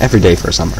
Every day for a summer.